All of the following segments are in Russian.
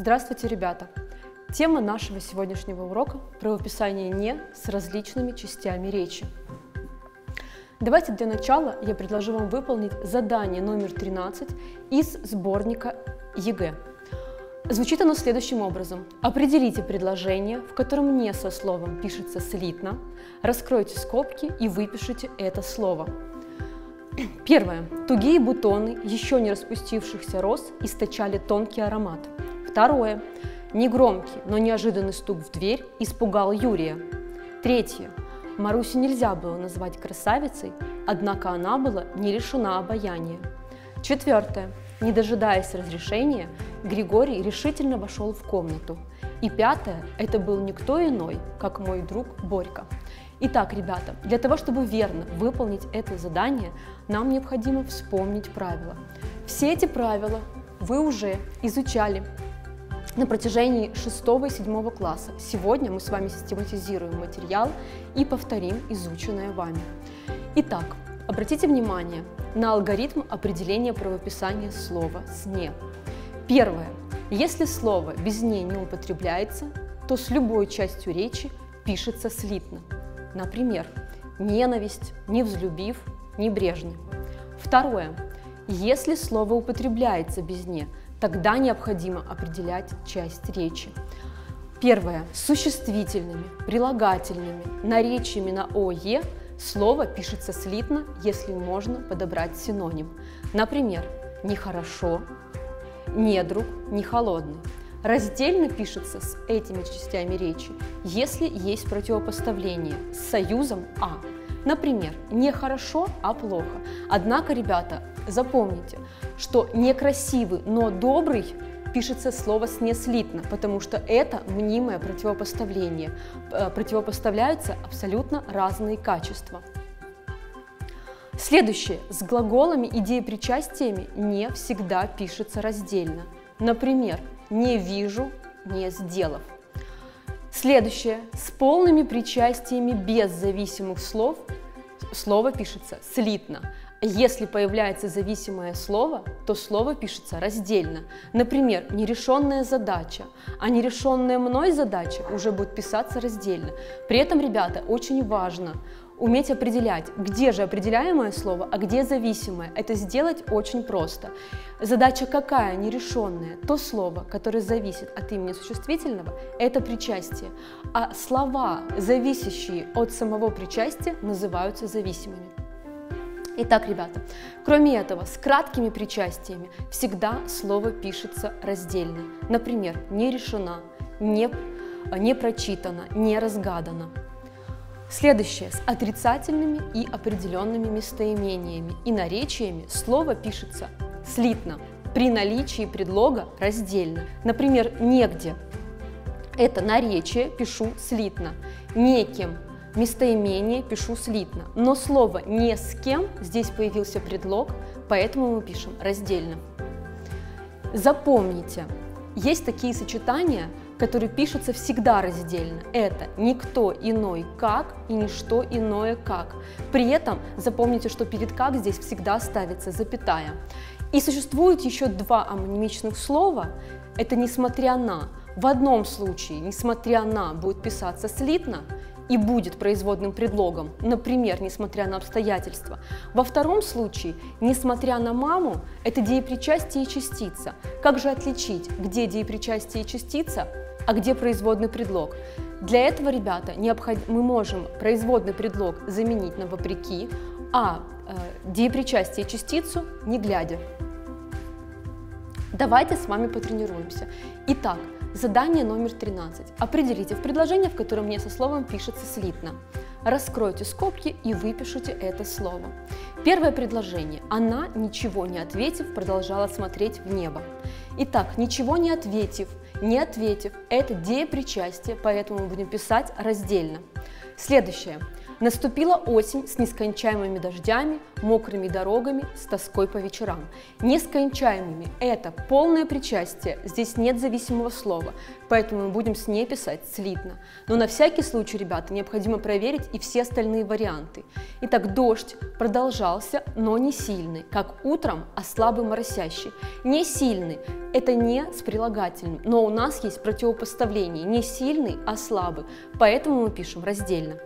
Здравствуйте, ребята! Тема нашего сегодняшнего урока – правописание «не» с различными частями речи. Давайте для начала я предложу вам выполнить задание номер 13 из сборника ЕГЭ. Звучит оно следующим образом. Определите предложение, в котором «не» со словом пишется слитно, раскройте скобки и выпишите это слово. Первое. Тугие бутоны еще не распустившихся роз источали тонкий аромат. Второе. Негромкий, но неожиданный стук в дверь испугал Юрия. Третье. Марусю нельзя было назвать красавицей, однако она была не лишена обаяния. Четвертое. Не дожидаясь разрешения, Григорий решительно вошел в комнату. И пятое – это был никто иной, как мой друг Борька. Итак, ребята, для того, чтобы верно выполнить это задание, нам необходимо вспомнить правила. Все эти правила вы уже изучали на протяжении 6 и 7 класса. Сегодня мы с вами систематизируем материал и повторим изученное вами. Итак, обратите внимание на алгоритм определения правописания слова «сне». Первое. Если слово без «не» не употребляется, то с любой частью речи пишется слитно. Например, ненависть, не взлюбив, небрежно. Второе. Если слово употребляется без «не», тогда необходимо определять часть речи. Первое. Существительными, прилагательными, наречиями на ОЕ слово пишется слитно, если можно подобрать синоним. Например, нехорошо, недруг, не холодный. Раздельно пишется с этими частями речи, если есть противопоставление с союзом «а». Например, не хорошо, а плохо. Однако, ребята, запомните, что некрасивый, но добрый пишется слово с неслитно, потому что это мнимое противопоставление. Э, противопоставляются абсолютно разные качества. Следующее. С глаголами и деепричастиями не всегда пишется раздельно. Например, «не вижу», «не сделав». Следующее. С полными причастиями без зависимых слов слово пишется слитно. Если появляется зависимое слово, то слово пишется раздельно. Например, нерешенная задача, а нерешенная мной задача уже будет писаться раздельно. При этом, ребята, очень важно уметь определять, где же определяемое слово, а где зависимое. Это сделать очень просто. Задача какая нерешенная? То слово, которое зависит от имени существительного, это причастие. А слова, зависящие от самого причастия, называются зависимыми. Итак, ребята, кроме этого, с краткими причастиями всегда слово пишется раздельно. Например, не решена, не, не прочитана, не разгадана. Следующее. С отрицательными и определенными местоимениями и наречиями слово пишется слитно, при наличии предлога раздельно. Например, негде. Это наречие пишу слитно. Неким местоимение пишу слитно, но слово «не с кем» здесь появился предлог, поэтому мы пишем раздельно. Запомните, есть такие сочетания, которые пишутся всегда раздельно. Это «никто иной как» и «ничто иное как». При этом запомните, что перед «как» здесь всегда ставится запятая. И существует еще два амонимичных слова, это «несмотря на». В одном случае «несмотря на» будет писаться слитно, и будет производным предлогом, например, несмотря на обстоятельства. Во втором случае, несмотря на маму, это деепричастие и частица. Как же отличить, где деепричастие и частица, а где производный предлог? Для этого, ребята, необход... мы можем производный предлог заменить на вопреки, а э, деепричастие и частицу не глядя. Давайте с вами потренируемся. Итак, Задание номер 13. Определите в предложении, в котором не со словом пишется слитно. Раскройте скобки и выпишите это слово. Первое предложение. Она, ничего не ответив, продолжала смотреть в небо. Итак, ничего не ответив, не ответив – это деепричастие, поэтому мы будем писать раздельно. Следующее. Наступила осень с нескончаемыми дождями, мокрыми дорогами, с тоской по вечерам. Нескончаемыми – это полное причастие, здесь нет зависимого слова, поэтому мы будем с ней писать слитно. Но на всякий случай, ребята, необходимо проверить и все остальные варианты. Итак, дождь продолжался, но не сильный, как утром, а слабый моросящий. Не сильный – это не с прилагательным, но у нас есть противопоставление, не сильный, а слабый, поэтому мы пишем раздельно.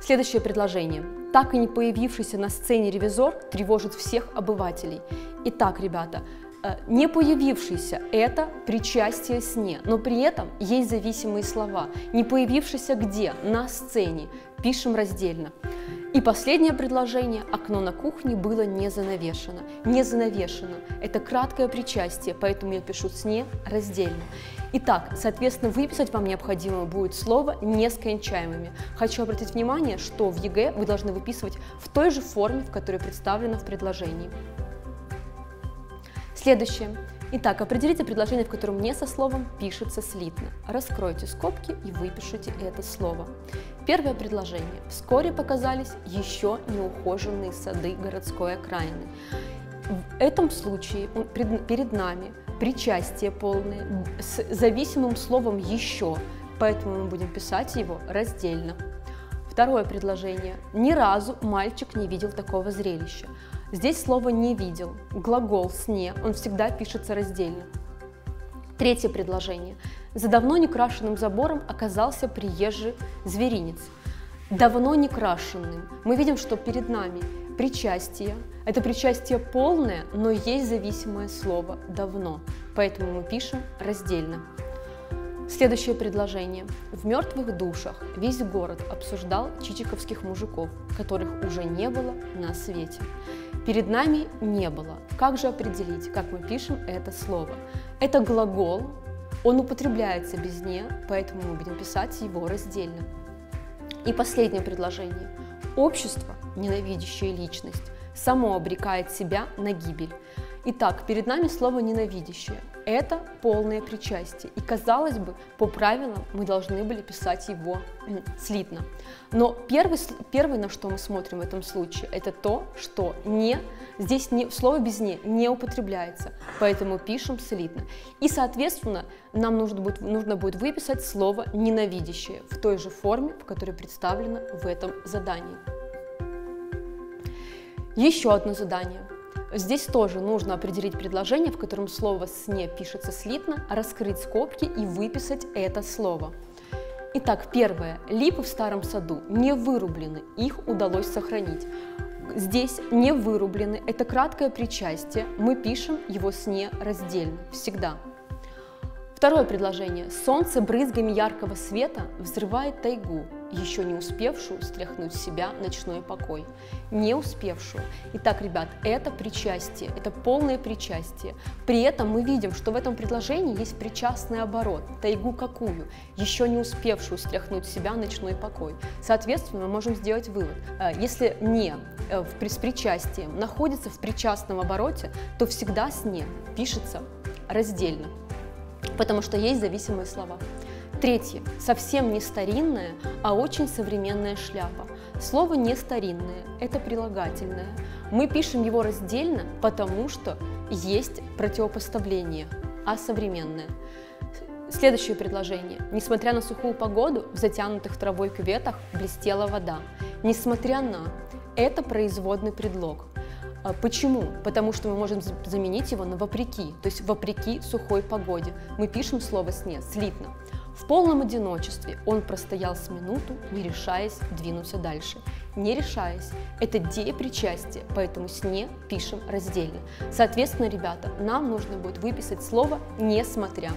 Следующее предложение. Так и не появившийся на сцене ревизор тревожит всех обывателей. Итак, ребята, э, не появившийся – это причастие с «не», но при этом есть зависимые слова. Не появившийся где? На сцене. Пишем раздельно. И последнее предложение – окно на кухне было не занавешено. Не занавешено – это краткое причастие, поэтому я пишу с «не» раздельно. Итак, соответственно, выписать вам необходимо будет слово нескончаемыми. Хочу обратить внимание, что в ЕГЭ вы должны выписывать в той же форме, в которой представлено в предложении. Следующее. Итак, определите предложение, в котором не со словом пишется слитно. Раскройте скобки и выпишите это слово. Первое предложение. Вскоре показались еще неухоженные сады городской окраины. В этом случае перед нами причастие полное с зависимым словом «еще», поэтому мы будем писать его раздельно. Второе предложение. Ни разу мальчик не видел такого зрелища. Здесь слово «не видел», глагол «сне», он всегда пишется раздельно. Третье предложение. За давно некрашенным забором оказался приезжий зверинец. Давно некрашенным. Мы видим, что перед нами причастие. Это причастие полное, но есть зависимое слово «давно», поэтому мы пишем раздельно. Следующее предложение. В мертвых душах весь город обсуждал чичиковских мужиков, которых уже не было на свете. Перед нами не было. Как же определить, как мы пишем это слово? Это глагол, он употребляется без «не», поэтому мы будем писать его раздельно. И последнее предложение. Общество, ненавидящее личность, само обрекает себя на гибель. Итак, перед нами слово «ненавидящее». Это полное причастие. И, казалось бы, по правилам мы должны были писать его слитно. Но первый, первый, на что мы смотрим в этом случае, это то, что «не», здесь не, слово без «не» не употребляется, поэтому пишем слитно. И, соответственно, нам нужно будет, нужно будет выписать слово «ненавидящее» в той же форме, в которой представлено в этом задании. Еще одно задание. Здесь тоже нужно определить предложение, в котором слово «сне» пишется слитно, раскрыть скобки и выписать это слово. Итак, первое. Липы в старом саду не вырублены, их удалось сохранить. Здесь не вырублены, это краткое причастие, мы пишем его «сне» раздельно, всегда. Второе предложение. Солнце брызгами яркого света взрывает тайгу, еще не успевшую стряхнуть с себя ночной покой. Не успевшую. Итак, ребят, это причастие, это полное причастие. При этом мы видим, что в этом предложении есть причастный оборот. Тайгу какую? Еще не успевшую стряхнуть с себя ночной покой. Соответственно, мы можем сделать вывод. Э, если не э, с причастием находится в причастном обороте, то всегда с не пишется раздельно потому что есть зависимые слова. Третье. Совсем не старинная, а очень современная шляпа. Слово не старинное, это прилагательное. Мы пишем его раздельно, потому что есть противопоставление, а современное. Следующее предложение. Несмотря на сухую погоду, в затянутых травой кюветах блестела вода. Несмотря на – это производный предлог. А почему? Потому что мы можем заменить его на вопреки, то есть вопреки сухой погоде. Мы пишем слово «сне» слитно. В полном одиночестве он простоял с минуту, не решаясь двинуться дальше. Не решаясь – это деепричастие, поэтому «сне» пишем раздельно. Соответственно, ребята, нам нужно будет выписать слово «несмотря».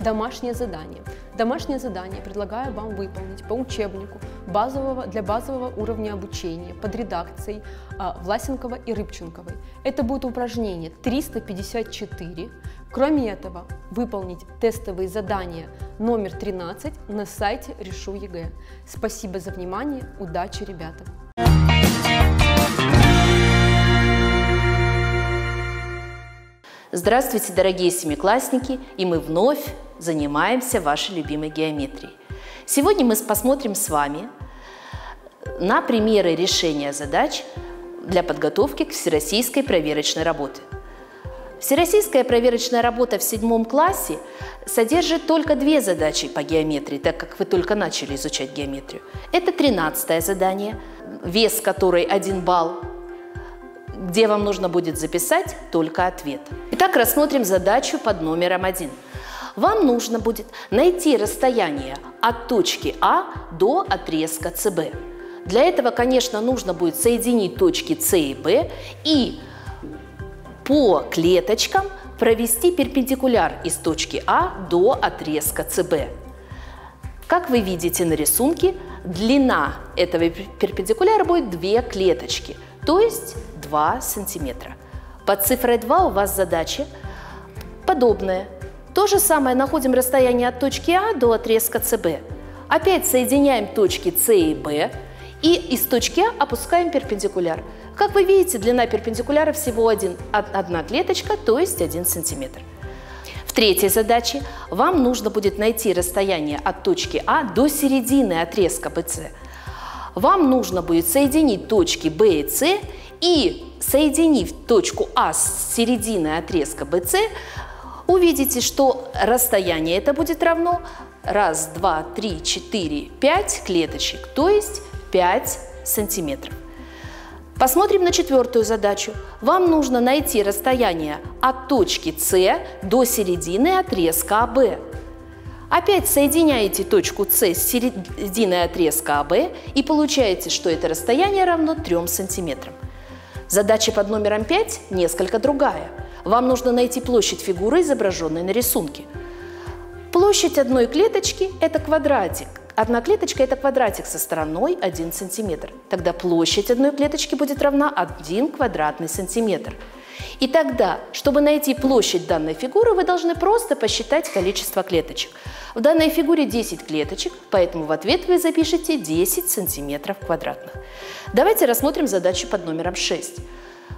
Домашнее задание. Домашнее задание предлагаю вам выполнить по учебнику базового, для базового уровня обучения под редакцией а, Власенкова и Рыбченковой. Это будет упражнение 354. Кроме этого, выполнить тестовые задания номер 13 на сайте Решу ЕГЭ. Спасибо за внимание, удачи, ребята! Здравствуйте, дорогие семиклассники, и мы вновь занимаемся вашей любимой геометрией. Сегодня мы посмотрим с вами на примеры решения задач для подготовки к всероссийской проверочной работе. Всероссийская проверочная работа в седьмом классе содержит только две задачи по геометрии, так как вы только начали изучать геометрию. Это тринадцатое задание, вес которой 1 балл, где вам нужно будет записать только ответ. Итак, рассмотрим задачу под номером один. Вам нужно будет найти расстояние от точки А до отрезка СБ. Для этого, конечно, нужно будет соединить точки С и Б и по клеточкам провести перпендикуляр из точки А до отрезка СБ. Как вы видите на рисунке, длина этого перпендикуляра будет 2 клеточки, то есть 2 сантиметра. Под цифрой 2 у вас задача подобная. То же самое находим расстояние от точки А до отрезка СБ. Опять соединяем точки С и Б и из точки А опускаем перпендикуляр. Как вы видите, длина перпендикуляра всего один, одна клеточка, то есть 1 сантиметр. В третьей задаче вам нужно будет найти расстояние от точки А до середины отрезка BC. Вам нужно будет соединить точки B и C и, соединив точку А с серединой отрезка BC, увидите, что расстояние это будет равно раз, два, три, четыре, пять клеточек, то есть 5 сантиметров. Посмотрим на четвертую задачу. Вам нужно найти расстояние от точки С до середины отрезка АБ. Опять соединяете точку С с серединой отрезка АБ и получаете, что это расстояние равно 3 сантиметрам. Задача под номером 5 несколько другая. Вам нужно найти площадь фигуры, изображенной на рисунке. Площадь одной клеточки – это квадратик. Одна клеточка – это квадратик со стороной 1 см. Тогда площадь одной клеточки будет равна 1 квадратный сантиметр. И тогда, чтобы найти площадь данной фигуры, вы должны просто посчитать количество клеточек. В данной фигуре 10 клеточек, поэтому в ответ вы запишете 10 сантиметров квадратных. Давайте рассмотрим задачу под номером 6.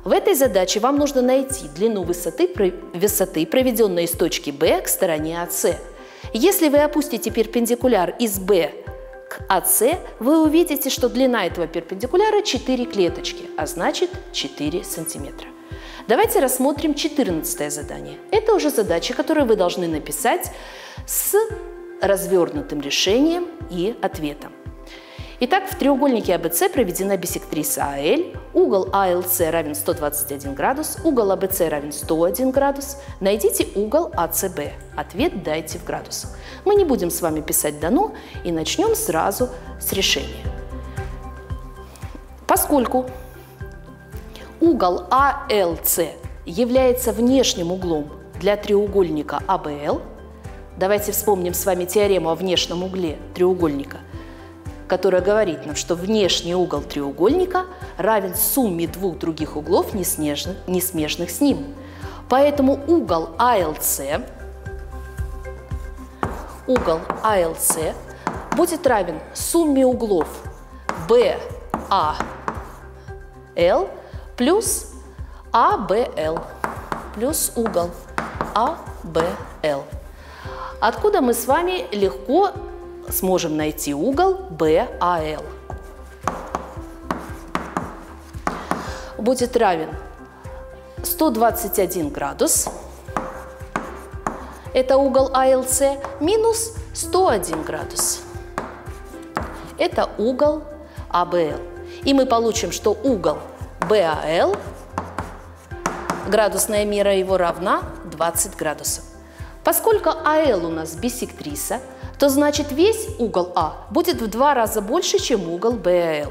В этой задаче вам нужно найти длину высоты, высоты проведенной из точки B к стороне АС. Если вы опустите перпендикуляр из B к АС, вы увидите, что длина этого перпендикуляра 4 клеточки, а значит 4 сантиметра. Давайте рассмотрим 14 задание. Это уже задача, которую вы должны написать с развернутым решением и ответом. Итак, в треугольнике АБЦ проведена биссектриса АЛ, угол АЛС равен 121 градус, угол АБЦ равен 101 градус. Найдите угол АЦБ. Ответ дайте в градусах. Мы не будем с вами писать дано и начнем сразу с решения. Поскольку угол АЛС является внешним углом для треугольника АБЛ, давайте вспомним с вами теорему о внешнем угле треугольника – которая говорит нам, что внешний угол треугольника равен сумме двух других углов, неснежных, несмежных с ним. Поэтому угол АЛС, угол АЛС будет равен сумме углов BAL плюс ABL плюс угол ABL. Откуда мы с вами легко сможем найти угол BAL. Будет равен 121 градус, это угол АЛС, минус 101 градус. Это угол АБЛ. И мы получим, что угол БАЛ, градусная мера его равна 20 градусов. Поскольку АЛ у нас биссектриса, то значит весь угол А будет в два раза больше, чем угол БЛ.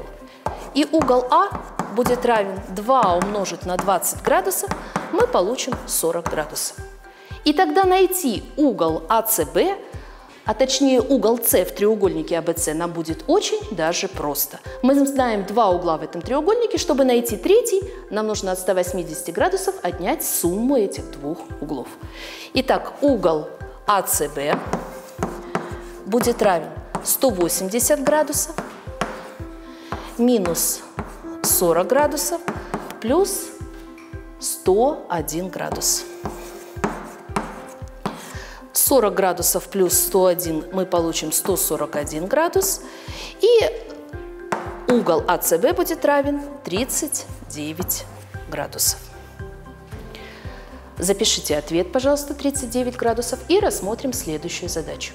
И угол А будет равен 2 умножить на 20 градусов, мы получим 40 градусов. И тогда найти угол АЦБ, а точнее угол С в треугольнике АБЦ нам будет очень даже просто. Мы знаем два угла в этом треугольнике, чтобы найти третий, нам нужно от 180 градусов отнять сумму этих двух углов. Итак, угол АЦБ будет равен 180 градусов минус 40 градусов плюс 101 градус. 40 градусов плюс 101 мы получим 141 градус. И угол АЦБ будет равен 39 градусов. Запишите ответ, пожалуйста, 39 градусов и рассмотрим следующую задачу.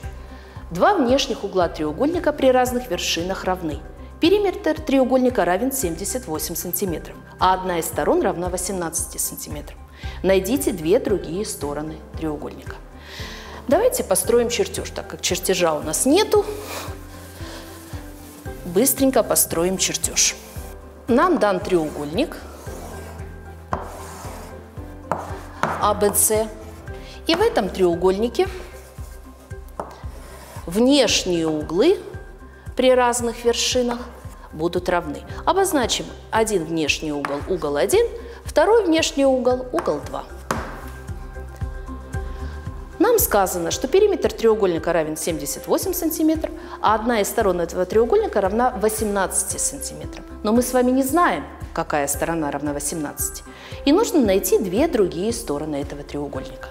Два внешних угла треугольника при разных вершинах равны. Периметр треугольника равен 78 сантиметров, а одна из сторон равна 18 сантиметрам. Найдите две другие стороны треугольника. Давайте построим чертеж, так как чертежа у нас нету. Быстренько построим чертеж. Нам дан треугольник АБЦ. И в этом треугольнике внешние углы при разных вершинах будут равны. Обозначим один внешний угол, угол 1, второй внешний угол, угол 2. Нам сказано, что периметр треугольника равен 78 сантиметров, а одна из сторон этого треугольника равна 18 сантиметрам. Но мы с вами не знаем, какая сторона равна 18. И нужно найти две другие стороны этого треугольника.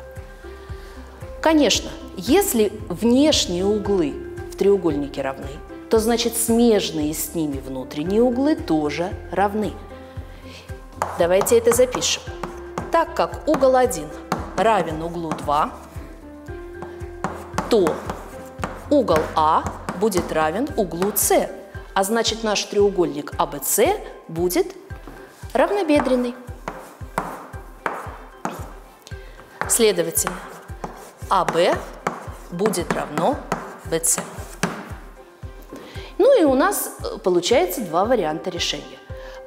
Конечно, если внешние углы в треугольнике равны, то значит смежные с ними внутренние углы тоже равны. Давайте это запишем. Так как угол 1 равен углу 2, то угол А будет равен углу С, а значит наш треугольник АБС будет равнобедренный. Следовательно, АБ будет равно БС. Ну и у нас э, получается два варианта решения.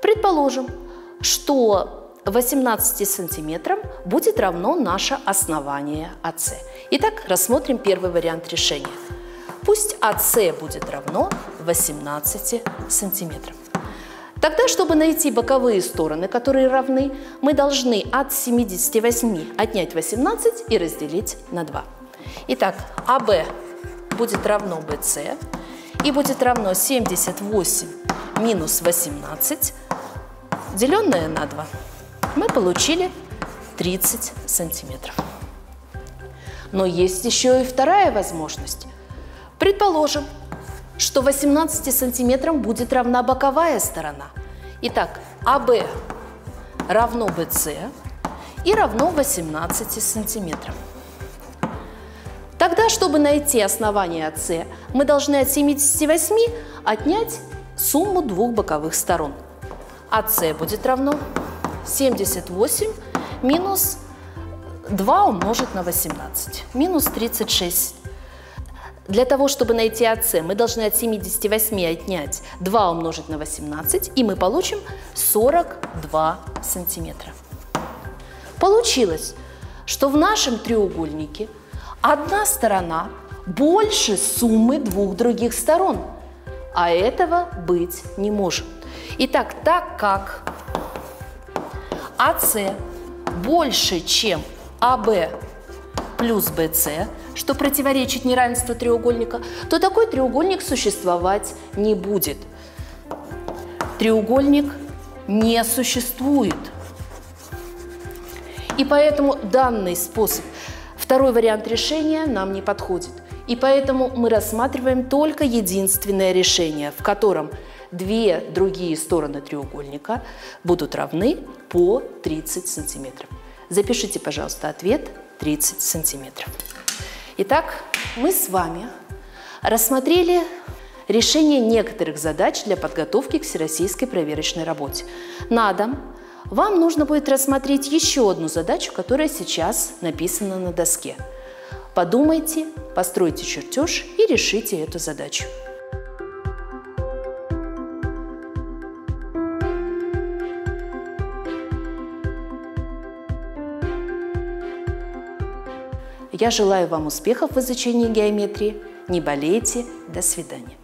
Предположим, что 18 сантиметрам будет равно наше основание АС. Итак, рассмотрим первый вариант решения. Пусть АС будет равно 18 сантиметрам. Тогда, чтобы найти боковые стороны, которые равны, мы должны от 78 отнять 18 и разделить на 2. Итак, АБ будет равно БС и будет равно 78 минус 18, деленное на 2. Мы получили 30 сантиметров. Но есть еще и вторая возможность. Предположим, что 18 сантиметрам будет равна боковая сторона. Итак, АБ равно БС и равно 18 сантиметрам. Тогда, чтобы найти основание АС, мы должны от 78 отнять сумму двух боковых сторон. АС будет равно 78 минус 2 умножить на 18, минус 36 для того, чтобы найти АС, мы должны от 78 отнять 2 умножить на 18, и мы получим 42 сантиметра. Получилось, что в нашем треугольнике одна сторона больше суммы двух других сторон, а этого быть не может. Итак, так как АС больше, чем АБ плюс BC, что противоречит неравенству треугольника, то такой треугольник существовать не будет. Треугольник не существует. И поэтому данный способ, второй вариант решения нам не подходит. И поэтому мы рассматриваем только единственное решение, в котором две другие стороны треугольника будут равны по 30 сантиметров. Запишите, пожалуйста, ответ 30 сантиметров. Итак, мы с вами рассмотрели решение некоторых задач для подготовки к всероссийской проверочной работе. На дом вам нужно будет рассмотреть еще одну задачу, которая сейчас написана на доске. Подумайте, постройте чертеж и решите эту задачу. Я желаю вам успехов в изучении геометрии. Не болейте. До свидания.